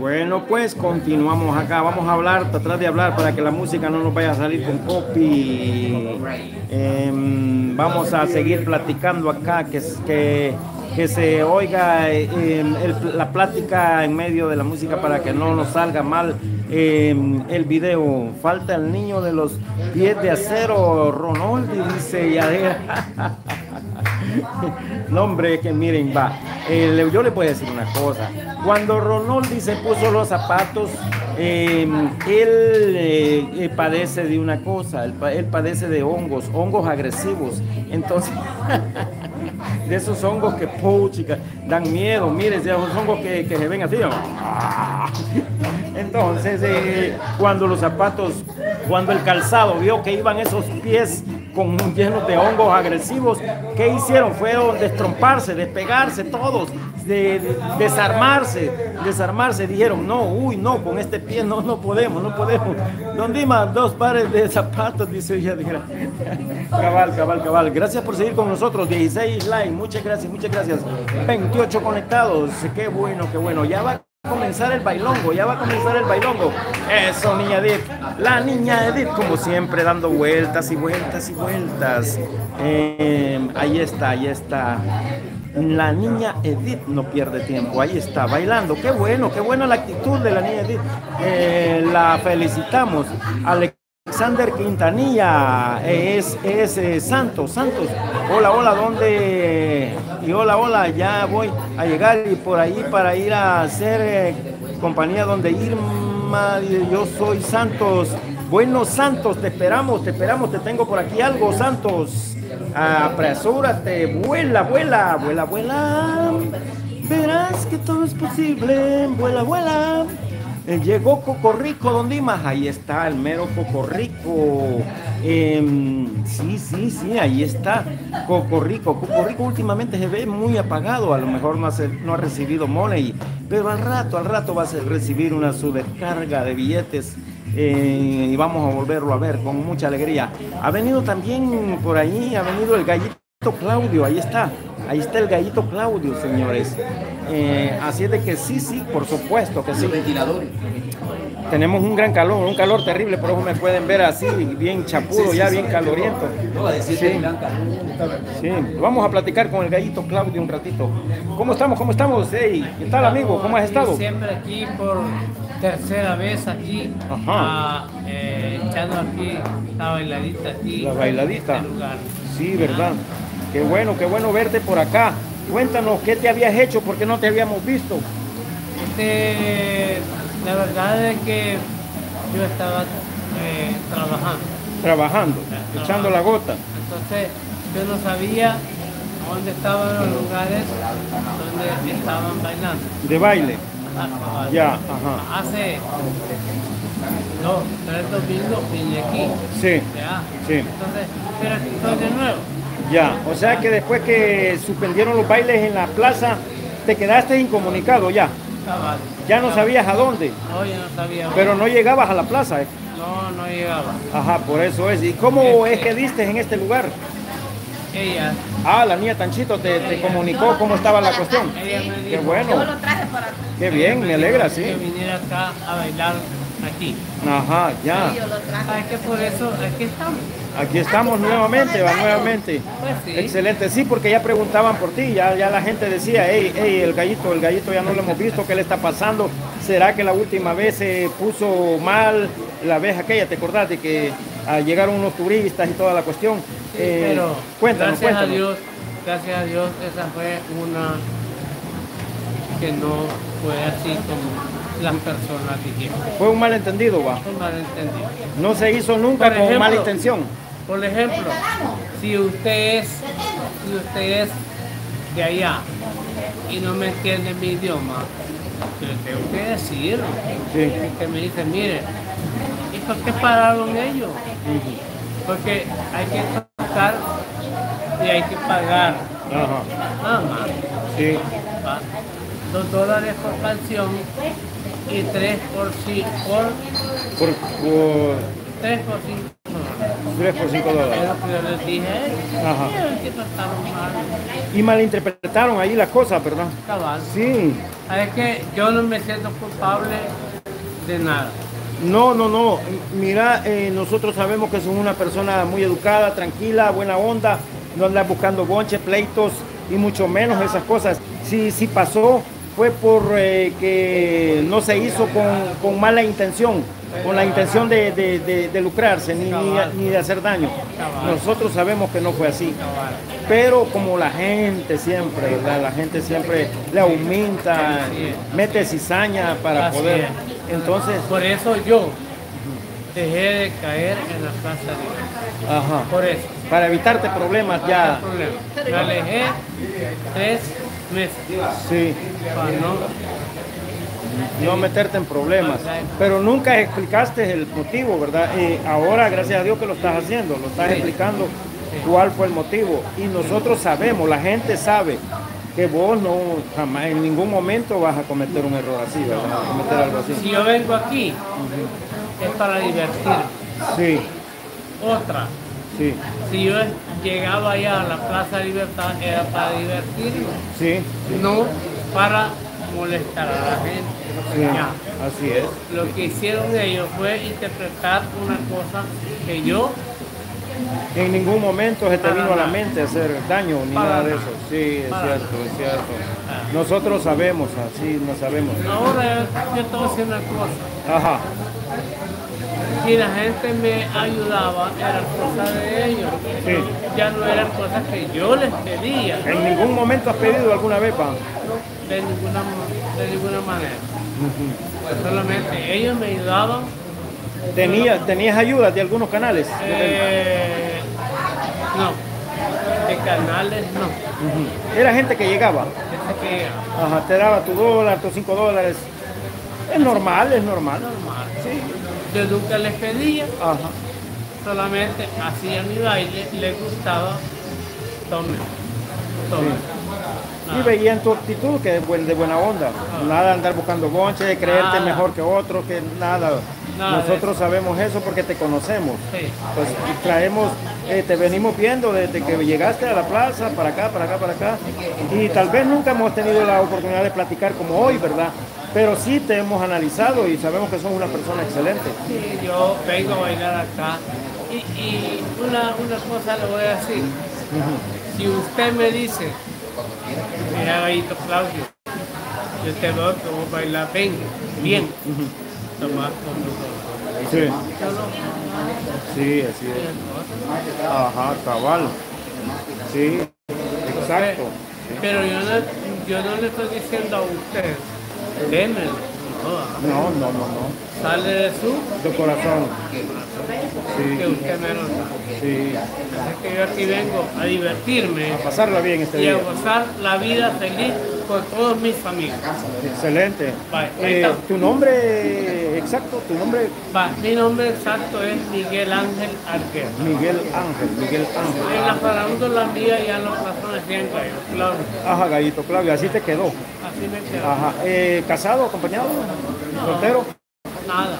Bueno, pues continuamos acá. Vamos a hablar, tratar de hablar para que la música no nos vaya a salir con copy. Em, vamos a seguir platicando acá, que, que, que se oiga em, la plática en medio de la música para que no nos salga mal em, el video. Falta el niño de los pies de acero, Ronaldo, dice Yadira. no, hombre, que miren, va. yo le puedo decir una cosa. Cuando Ronaldi se puso los zapatos, em, él eh, eh, padece de una cosa, él, padece de hongos, hongos agresivos. Entonces, de esos hongos que, puchica, dan miedo. Mire, esos hongos que, se ven así. Entonces, eh, cuando los zapatos, cuando el calzado vio que iban esos pies con llenos de hongos agresivos. ¿Qué hicieron? Fueron destromparse, despegarse todos, de, desarmarse, desarmarse. Dijeron, no, uy, no, con este pie no, no podemos, no podemos. Don Dima, dos pares de zapatos, dice ella. Cabal, cabal, cabal. Gracias por seguir con nosotros. 16 likes, muchas gracias, muchas gracias. 28 conectados, qué bueno, qué bueno. Ya va comenzar el bailongo, ya va a comenzar el bailongo. Eso, niña Edith. La niña Edith, como siempre, dando vueltas y vueltas y vueltas. Em, ahí está, ahí está. La niña Edith no pierde tiempo, ahí está, bailando. Qué bueno, qué buena la actitud de la niña Edith. Eh, la felicitamos. Alexander Quintanilla es, es eh, Santos, Santos. Hola, hola, ¿dónde? Y hola, hola, ya voy a llegar y por ahí para ir a hacer eh, compañía donde Irma, yo soy Santos. Bueno, Santos, te esperamos, te esperamos, te tengo por aquí algo, Santos. Apresúrate, vuela, vuela, vuela, vuela. Verás que todo es posible, vuela, vuela. Eh, llegó Cocorrico, ¿dónde Dimas, ahí está el mero Cocorrico. Em, sí, sí, sí, ahí está Cocorrico. Cocorrico últimamente se ve muy apagado, a lo mejor no, no ha recibido money, pero al rato, al rato va a recibir una subdescarga de billetes eh, y vamos a volverlo a ver con mucha alegría. Ha venido también por ahí, ha venido el gallito Claudio, ahí está. Ahí está el gallito Claudio, señores. Eh, así es de que sí, sí, por supuesto que sí. Ventilador. Tenemos un gran calor, un calor terrible, por eso me pueden ver así, bien chapudo, ya bien caloriento. Sí. sí. Vamos a platicar con el gallito Claudio un ratito. ¿Cómo estamos? ¿Cómo estamos? Hey, ¿Qué tal, amigo? ¿Cómo has estado? Siempre aquí por tercera vez aquí, Ajá. Eh, echando aquí la bailadita aquí. La bailadita. Este sí, ¿verdad? Qué bueno, qué bueno verte por acá. Cuéntanos, ¿qué te habías hecho? porque no te habíamos visto? Este, la verdad es que yo estaba eh, trabajando. Trabajando, echando la gota. Entonces, yo no sabía dónde estaban los lugares donde estaban bailando. ¿De baile? ya, ajá. Hace dos, tres domingos vine aquí. Sí. Ya. Sí. Entonces, pero estoy de nuevo. Ya, o sea que después que suspendieron los bailes en la plaza, te quedaste incomunicado ya. Ya no sabías a dónde. No, ya no sabía. Pero no llegabas a la plaza. ¿eh? No, no llegaba. Ajá, por eso es. ¿Y cómo es que diste en este lugar? Ella. Ah, la niña Tanchito te, comunicó cómo estaba la cuestión. Ella me dijo, Qué bueno. Yo lo traje para Qué bien, me alegra, sí. Que viniera acá a bailar aquí. Ajá, ya. ¿Sabes que por eso aquí estamos? Aquí estamos nuevamente, va nuevamente. Pues Excelente, sí, porque ya preguntaban por ti, ya, ya la gente decía, hey, hey, el gallito, el gallito ya no lo hemos visto, ¿qué le está pasando? ¿Será que la última vez se puso mal la vez aquella? ¿Te acordás de que llegaron unos turistas y toda la cuestión? Eh, pero cuéntanos, gracias a Dios, gracias a Dios, esa fue una que no fue así como las personas dijeron. Fue un malentendido, va. Un malentendido. No se hizo nunca con mala intención. Por ejemplo, si usted es, si usted es de allá y no me entiende mi idioma, le tengo que decir. Que me dice, mire, ¿y por qué pararon ellos? Porque hay que tocar y hay que pagar. Nada más. Sí. Dos dólares por canción y tres por sí por, por, tres por cinco 3 por 5 dólares. Es lo que yo les dije. Ajá. Sí, mal. Y malinterpretaron ahí las cosas, ¿verdad? Cabal. Sí. Es que yo no me siento culpable de nada. No, no, no. Mira, eh, nosotros sabemos que son una persona muy educada, tranquila, buena onda, no andas buscando bonches, pleitos y mucho menos esas cosas. Si, si pasó, fue por eh, que no se hizo con, con mala intención, con la intención de, de- de- de lucrarse ni, ni, ni de hacer daño. Nosotros sabemos que no fue así. Pero como la gente siempre. La gente siempre le aumenta, mete cizaña para poder. es. Entonces, Por eso yo dejé de caer en la plaza de ajá. Por eso. Para evitarte problemas ya. Me alejé tres Sí, para no no meterte en problemas. Pero nunca explicaste el motivo, ¿verdad? Y ahora, gracias a Dios que lo estás haciendo, lo estás Sí. explicando cuál fue el motivo. Y nosotros sabemos, la gente sabe que vos no jamás en ningún momento vas a cometer un error así, ¿verdad? A cometer algo así. Si yo vengo aquí, es para divertirme. Sí, Otra, sí, si yo llegaba allá a la Plaza Libertad, era para divertirme, sí, no para molestar a la gente. sí, así es. Lo que hicieron ellos fue interpretar una cosa que yo, En ningún momento se te vino a la mente hacer daño ni Para nada de eso. Sí, es cierto, es cierto. Ah. Nosotros sabemos, así no sabemos. ahora yo te voy a decir una cosa. Ajá, Si la gente me ayudaba, era cosa de ellos. Sí. Ya no eran cosas que yo les pedía. ¿en ningún momento has pedido alguna vez pan? de ninguna, de ninguna manera. Solamente ellos me ayudaban. ¿Tenías, ¿Tenías ayuda de algunos canales? eh, no, de canales no. Era gente que llegaba, Ese que era Ajá, te daba tu dólar, tus cinco dólares. Es normal, es normal. normal. Yo nunca les pedía, Ajá. solamente hacía mi baile, les gustaba, tome, tome. Y veían tu actitud que es de buena onda. Nada de andar buscando bonche, de creerte Nada. mejor que otro, que nada. Nada de Nosotros sabemos eso porque te conocemos. Sí. Pues traemos, eh, te venimos viendo desde que llegaste a la plaza, para acá, para acá, para acá. Y tal vez nunca hemos tenido la oportunidad de platicar como hoy, ¿verdad? Pero sí te hemos analizado y sabemos que sos una persona excelente. Sí, yo vengo a bailar acá y, y una, una cosa le voy a decir. Si usted me dice, mira Gallito Claudio, yo te veo que vos bailas bien, bien, tomás con nosotros. Sí, Yo no- sí, así es. Ajá, cabal. Sí, exacto. Pero yo no, yo no le estoy diciendo a usted, démelo. No, No, no, no, sale de su Tu corazón. que Sí, usted me lo da. sí. Así que yo aquí vengo a divertirme A pasarla bien este y a día. gozar la vida feliz con todos mis amigos. Excelente. Vale, Eh, tu nombre exacto, tu nombre Va, mi nombre exacto es Miguel Ángel Arquero. Miguel Ángel, Miguel En la Ángel. farándula mía ya los patrones decían que claro, Ajá, Gallito Claudio, así te quedó. así me quedo. Ajá. Eh, ¿Casado, acompañado? ¿Soltero? Nada,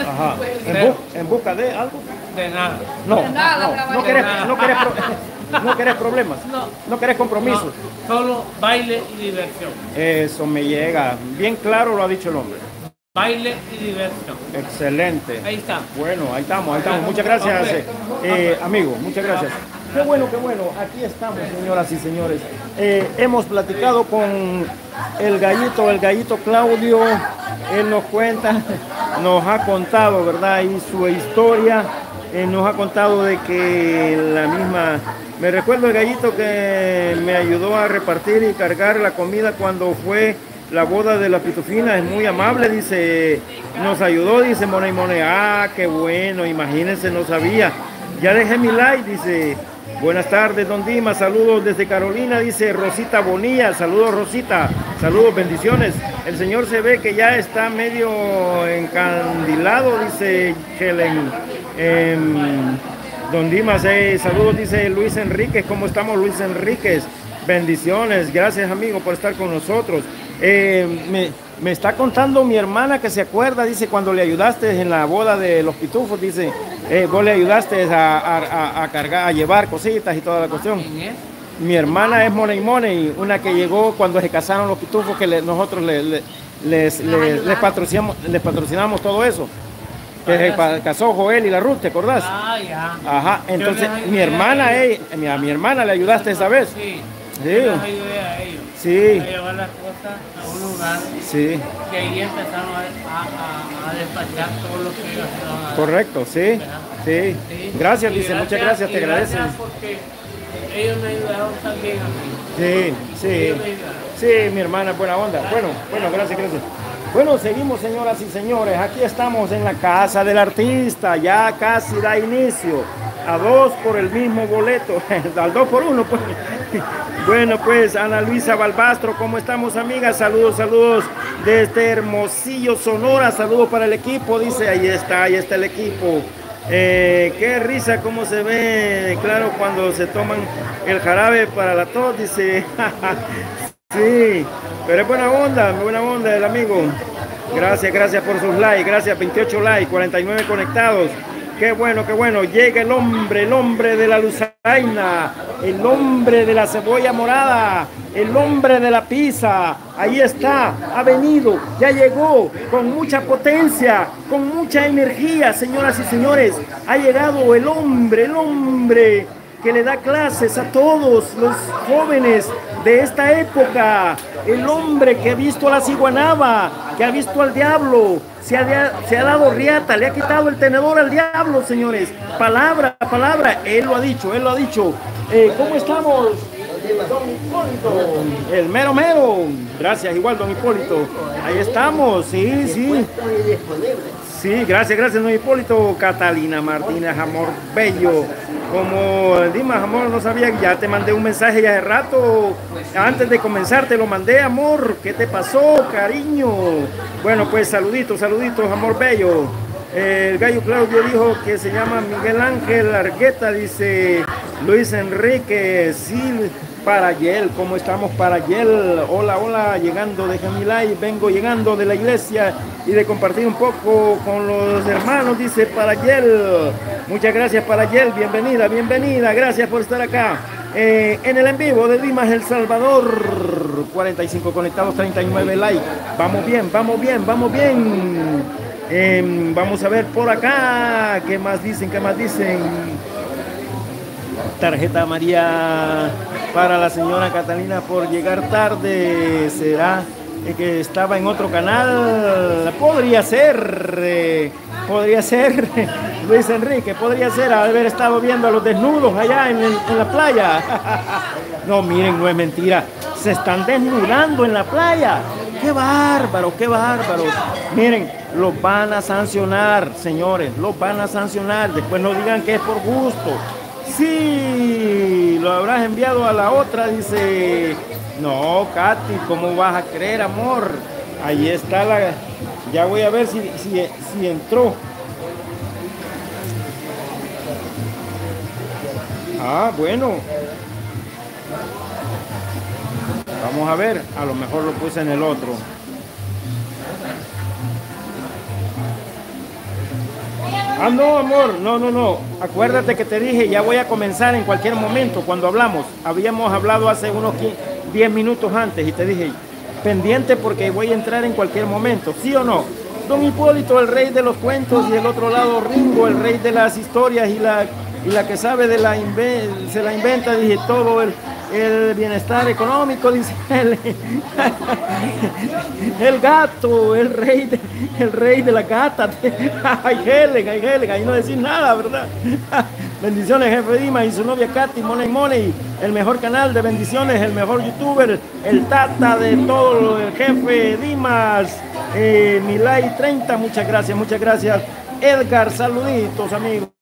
Ajá. ¿En, bu- en busca de algo? De nada. No, no, no querés, no querés, pro- no querés problemas, No. no querés compromisos. No, solo baile y diversión. Eso me llega, bien claro lo ha dicho el hombre. Baile y diversión. Excelente. Ahí está. Bueno, ahí estamos, ahí estamos. Muchas gracias, eh, eh, amigo, muchas gracias. Qué bueno, qué bueno. Aquí estamos, señoras y señores. Eh, hemos platicado con el gallito, el gallito Claudio. Él nos cuenta, nos ha contado, ¿verdad? Y su historia. Nos ha contado de que la misma... Me recuerdo el gallito que me ayudó a repartir y cargar la comida cuando fue la boda de la pitufina. Es muy amable, dice, nos ayudó, dice Mone y Mone. Ah, qué bueno, imagínense, no sabía. Ya dejé mi like, dice. Buenas tardes, don Dima. Saludos desde Carolina, dice Rosita Bonilla. Saludos, Rosita. Saludos, bendiciones. El señor se ve que ya está medio encandilado, dice Helen. Em, don Dimas, saludos, dice Luis Enríquez. ¿Cómo estamos, Luis Enríquez? Bendiciones. Gracias, amigo, por estar con nosotros. Me- Me está contando mi hermana que se acuerda, dice, cuando le ayudaste en la boda de los pitufos, dice, eh, vos le ayudaste a, cargar, a llevar cositas y toda la cuestión. Mi hermana es Money Money, una que llegó cuando se casaron los pitufos, que nosotros les, les, patrocinamos, les patrocinamos todo eso. Que se casó Joel y la Ruth, ¿te acordás? Ah, ya. Ajá, entonces mi hermana, a mi hermana le ayudaste esa vez. Sí. Sí. Sí. A llevar las cosas a un lugar. Sí. Que ahí empezaron a, a, despachar todo lo que ellos a Correcto, sí. Sí. sí. Gracias, dice, muchas gracias, te agradecen. porque ellos me ayudaron también a mí. Sí, sí. Sí, mi hermana, buena onda. Bueno, bueno, gracias, gracias. Bueno, seguimos señoras y señores, aquí estamos en la casa del artista, ya casi da inicio, a dos por el mismo boleto, al dos por uno pues. Bueno pues Ana Luisa Balbastro, ¿cómo estamos amigas? Saludos, saludos desde Hermosillo, Sonora, saludos para el equipo, dice, ahí está, ahí está el equipo. Eh, qué risa, cómo se ve, claro, cuando se toman el jarabe para la tos, dice, Sí, pero es buena onda, buena onda el amigo. Gracias, gracias por sus likes, gracias, 28 likes, 49 conectados. Qué bueno, qué bueno. Llega el hombre, el hombre de la luzaina, el hombre de la cebolla morada, el hombre de la pizza. Ahí está, ha venido, ya llegó con mucha potencia, con mucha energía, señoras y señores. Ha llegado el hombre, el hombre que le da clases a todos los jóvenes de esta época. El hombre que ha visto a la ciguanaba, que ha visto al diablo, se ha, se ha dado riata, le ha quitado el tenedor al diablo, señores. Palabra, palabra, él lo ha dicho, él lo ha dicho. Eh, ¿Cómo estamos? Don Hipólito, el mero mero. Gracias, igual, don Hipólito. Ahí estamos, sí, sí. Sí, gracias, gracias, don Hipólito. Catalina Martínez, amor bello. Como Dimas, amor, no sabía ya te mandé un mensaje ya de rato. Antes de comenzar te lo mandé, amor. ¿Qué te pasó, cariño? Bueno, pues saluditos, saluditos, amor bello. El gallo Claudio dijo que se llama Miguel Ángel Argueta, dice Luis Enrique Sil para Yel. ¿Cómo estamos para Yel? Hola, hola, llegando de Jamilay, vengo llegando de la iglesia y de compartir un poco con los hermanos, dice para Yel. Muchas gracias para Yel, bienvenida, bienvenida, gracias por estar acá. Eh, en el en vivo de Dimas El Salvador, 45 conectados, 39 likes. Vamos bien, vamos bien, vamos bien. Em, vamos a ver por acá, ¿qué más dicen? ¿Qué más dicen? Tarjeta María para la señora Catalina por llegar tarde. ¿Será que estaba en otro canal? Podría ser, eh, podría ser Luis Enrique, podría ser haber estado viendo a los desnudos allá en, en la playa. no, miren, no es mentira. Se están desnudando en la playa. ¡Qué bárbaro, qué bárbaro! Miren, los van a sancionar, señores, los van a sancionar. Después no digan que es por gusto. Sí, enviado a la otra, dice. No, Katy, ¿cómo vas a creer, amor? Ahí está la... Ya voy a ver si, si, entró. Ah, bueno. Vamos a ver, a lo mejor lo puse en el otro. Ah, no, amor, no, no, no. Acuérdate que te dije, ya voy a comenzar en cualquier momento cuando hablamos. Habíamos hablado hace unos 10 minutos antes y te dije, pendiente porque voy a entrar en cualquier momento, ¿sí o no? Don Hipólito, el rey de los cuentos, y el otro lado Ringo, el rey de las historias y la, y la que sabe de la se la inventa, dije todo el, el bienestar económico, dice él. El gato, el rey de, el rey de la gata. Ay, Helen, ay, Helen, ahí no decir nada, ¿verdad? Bendiciones, jefe Dima y su novia Katy, Money Money, el mejor canal de bendiciones, el mejor youtuber, el tata de todo, el jefe Dimas, eh, Milay 30, muchas gracias, muchas gracias. Edgar, saluditos, amigos.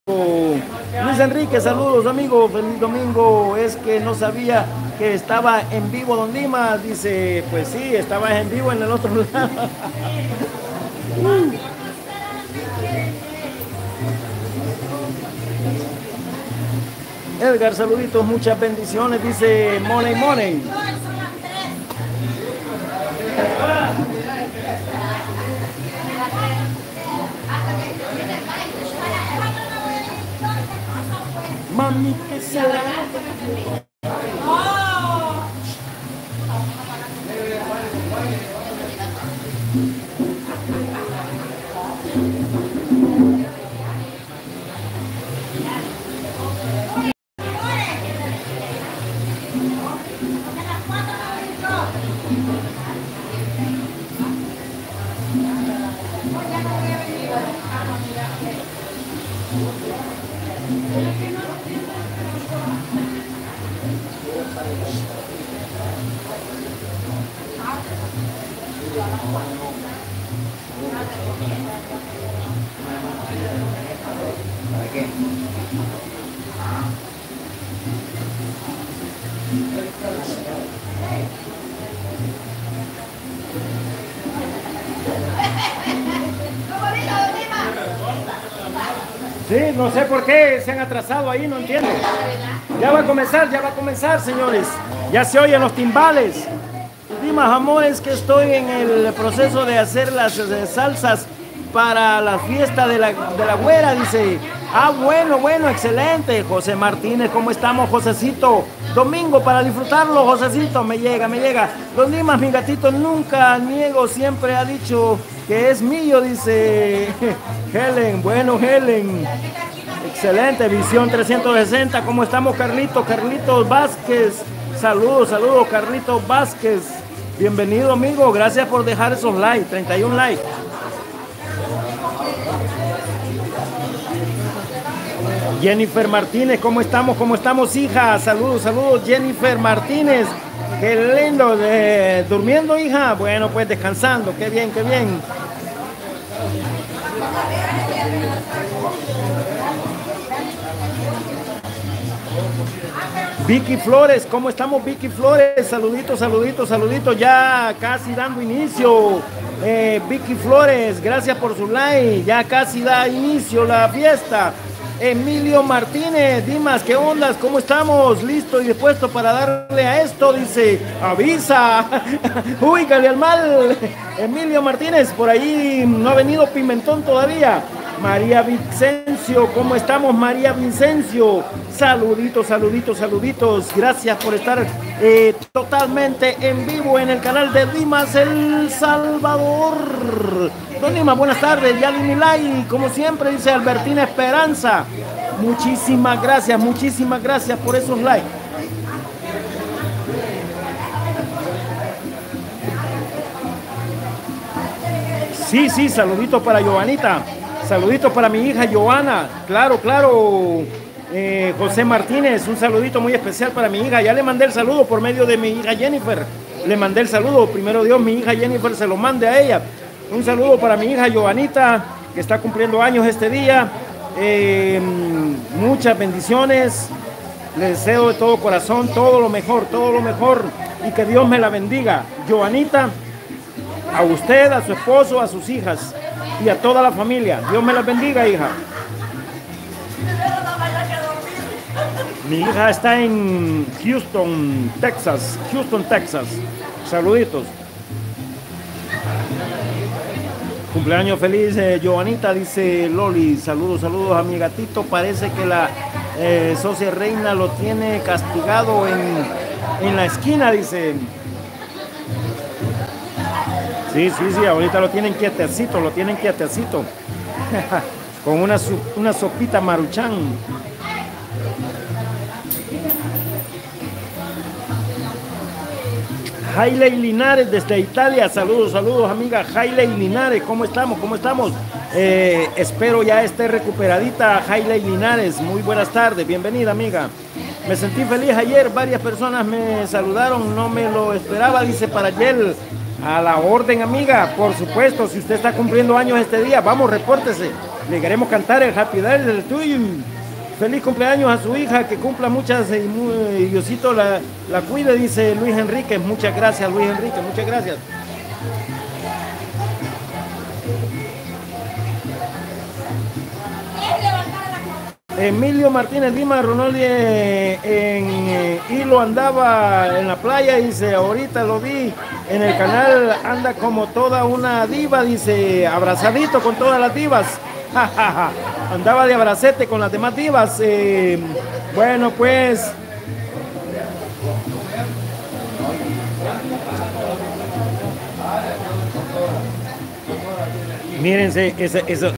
Luis Enrique, saludos amigos, feliz domingo. Es que no sabía que estaba en vivo Don Dimas. Dice, pues sí, estaba en vivo en el otro lado. Edgar, saluditos, muchas bendiciones, dice Money Money. Mami, que se Sí, no sé por qué se han atrasado ahí, no entiendo. Ya va a comenzar, ya va a comenzar, señores. Ya se oyen los timbales. Dimas amores que estoy en el proceso de hacer las salsas para la fiesta de la, de la güera, dice. Ah, bueno, bueno, excelente. José Martínez, ¿cómo estamos, Josecito? Domingo para disfrutarlo, Josecito. Me llega, me llega. Los Dimas, mi gatito, nunca niego, siempre ha dicho que es mío, dice Helen. Bueno, Helen. Excelente, visión 360. ¿Cómo estamos, Carlitos? Carlitos Vázquez. Saludos, saludos, Carlitos Vázquez. Bienvenido, amigo. Gracias por dejar esos likes. 31 likes. Jennifer Martínez, ¿cómo estamos? ¿Cómo estamos, hija? Saludos, saludos, Jennifer Martínez. Qué lindo. ¿durmiendo, hija? Bueno, pues descansando, qué bien, qué bien. Vicky Flores, ¿cómo estamos Vicky Flores? Saluditos, saluditos, saluditos, ya casi dando inicio. Eh, Vicky Flores, gracias por su like, ya casi da inicio la fiesta. Emilio Martínez, Dimas, ¿qué ondas? ¿Cómo estamos? Listo y dispuesto para darle a esto, dice, avisa, uy, al mal. Emilio Martínez, por ahí no ha venido Pimentón todavía. María Vicencio, ¿cómo estamos María Vicencio? Saluditos, saluditos, saluditos. Gracias por estar eh, totalmente en vivo en el canal de Dimas El Salvador. Don Dimas, buenas tardes. Ya di mi like, como siempre dice Albertina Esperanza. Muchísimas gracias, muchísimas gracias por esos likes. Sí, sí, saluditos para Giovanita. Saluditos para mi hija Joana. Claro, claro. Eh, José Martínez, un saludito muy especial para mi hija. Ya le mandé el saludo por medio de mi hija Jennifer. Le mandé el saludo. Primero Dios, mi hija Jennifer se lo mande a ella. Un saludo para mi hija Joanita, que está cumpliendo años este día. Eh, muchas bendiciones. Le deseo de todo corazón todo lo mejor, todo lo mejor. Y que Dios me la bendiga. Joanita, a usted, a su esposo, a sus hijas y a toda la familia. Dios me la bendiga, hija. Mi hija está en Houston, Texas. Houston, Texas. Saluditos. Cumpleaños feliz, eh, dice Loli. Saludos, saludos a mi gatito. Parece que la eh, socia reina lo tiene castigado en, en la esquina, dice. Sí, sí, sí, ahorita lo tienen quietecito, lo tienen quietecito. Con una, una sopita maruchan. Jailey Linares desde Italia, saludos, saludos amiga Jailey Linares, ¿cómo estamos? ¿Cómo estamos? Eh, espero ya esté recuperadita Jailey Linares, muy buenas tardes, bienvenida amiga. Me sentí feliz ayer, varias personas me saludaron, no me lo esperaba, dice para ayer. A la orden, amiga. Por supuesto, si usted está cumpliendo años este día, vamos, repórtese. Le queremos cantar el Happy Day del tuyo. Feliz cumpleaños a su hija, que cumpla muchas y, Diosito la, la cuide, dice Luis Enrique. Muchas gracias, Luis Enrique, muchas gracias. Emilio Martínez Lima Ronaldi eh, en eh, Hilo andaba en la playa, dice, ahorita lo vi en el canal, anda como toda una diva, dice, abrazadito con todas las divas. andaba de abracete con las demás divas. Eh, bueno, pues Mírense, ese, eso,